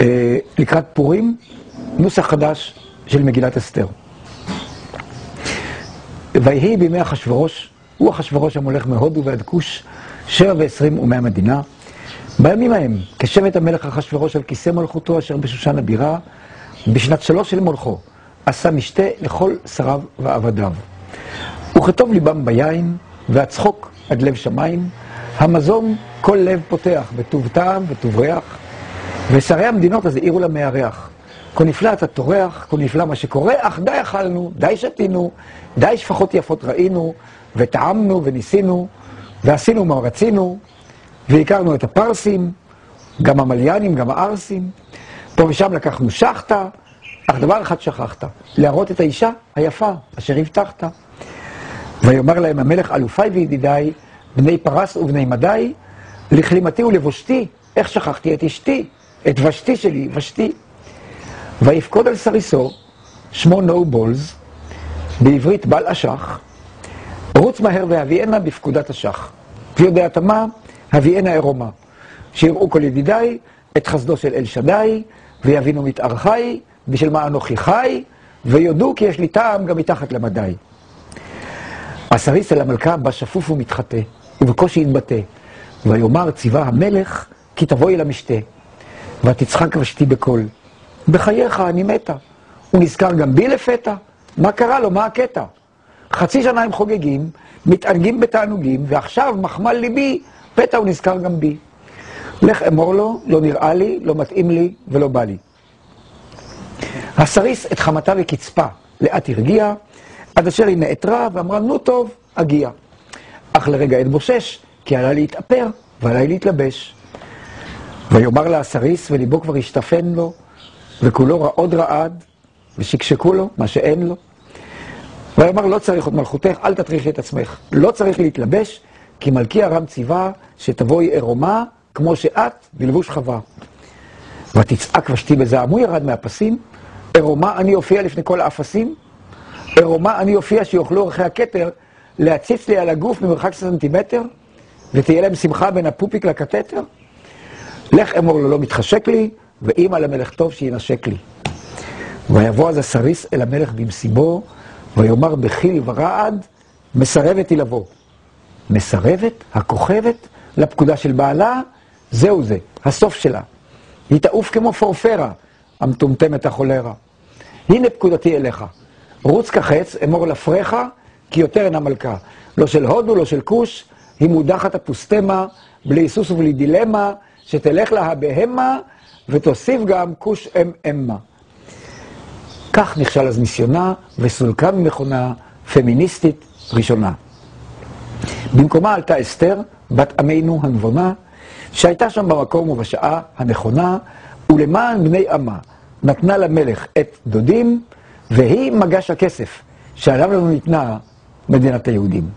אה, לקראת פורים, נוסח חדש של מגילת אסתר. ויהי בימי אחשורוש, הוא אחשורוש המולך מהודו ועד כוש, שבע ועשרים ומאה מדינה. בימים ההם, כשבט המלך אחשורוש על כיסא מלכותו אשר בשושן הבירה, בשנת שלוש של מולכו, עשה משתה לכל שריו ועבדיו. וכטוב ליבם ביין, והצחוק עד לב שמיים, המזון כל לב פותח בטוב טעם וטוב ריח, ושרי המדינות אז העירו למארח. כה נפלא אתה טורח, כה נפלא מה שקורה, אך די אכלנו, די שתינו, די שפחות יפות ראינו, וטעמנו וניסינו, ועשינו מה רצינו, והכרנו את הפרסים, גם המליינים, גם הערסים. פה ושם לקחנו שחטה, אך דבר אחד שכחת, להראות את האישה היפה אשר הבטחת. ויאמר להם המלך, אלופיי וידידיי, בני פרס ובני מדי, לכלימתי ולבושתי, איך שכחתי את אשתי, את ושתי שלי, ושתי. ויפקוד על סריסו, שמו נו בולז, בעברית בל אשך, רוץ מהר והביאנה בפקודת אשך. ויודעת מה? הביאנה עירומה. שיראו כל ידידיי את חסדו של אל שדי, ויבינו מתארכי, בשל מה אנוכי חי, ויודו כי יש לי טעם גם מתחת למדי. הסריס אל המלכה בא שפוף ומתחטא, ובקושי יתבטא. ויאמר ציווה המלך, כי תבואי למשתה. ותצחק ושתי בקול. בחייך, אני מתה. הוא נזכר גם בי לפתע? מה קרה לו? מה הקטע? חצי שנה הם חוגגים, מתענגים בתענוגים, ועכשיו מחמל ליבי, פתע הוא נזכר גם בי. לך אמור לו, לא נראה לי, לא מתאים לי ולא בא לי. הסריס את חמתה וקצפה, לאט הרגיעה, עד אשר היא נעתרה ואמרה, נו טוב, אגיע. אך לרגע אתבושש, כי עלה להתאפר ועלי להתלבש. ויאמר לה הסריס, וליבו כבר השתפן לו, וכולו רעוד רעד, ושקשקו לו מה שאין לו. ויאמר, לא צריך עוד מלכותך, אל תטריחי את עצמך. לא צריך להתלבש, כי מלכי ארם ציווה שתבואי עירומה, כמו שאת, בלבוש חווה. ותצעק ושתי בזעם, הוא ירד מהפסים, עירומה אני אופיע לפני כל האפסים, עירומה אני אופיע שיאכלו ערכי הכתר, להציץ לי על הגוף ממרחק סנטימטר, ותהיה להם שמחה בין הפופיק לקתטר? לך אמור לו לא מתחשק לי, ואם על המלך טוב שינשק לי. ויבוא אז הסריס אל המלך במסיבו, ויאמר בחיל ורעד, מסרבת היא לבוא. מסרבת, הכוכבת, לפקודה של בעלה, זהו זה, הסוף שלה. היא תעוף כמו פורפרה, המטומטמת החולרה. הנה פקודתי אליך, רוץ כחץ, אמור לפריך, כי יותר אינה מלכה. לא של הודו, לא של כוש, היא מודחת הפוסטמה, בלי היסוס ובלי דילמה, שתלך לה הבהמה, ותוסיף גם כוש אם אמה. כך נכשל אז ניסיונה, וסולקה ממכונה פמיניסטית ראשונה. במקומה עלתה אסתר, בת עמנו הנבונה, שהייתה שם במקום ובשעה הנכונה, ולמען בני עמה נתנה למלך את דודים, והיא מגש הכסף, שעליו לנו ניתנה מדינת היהודים.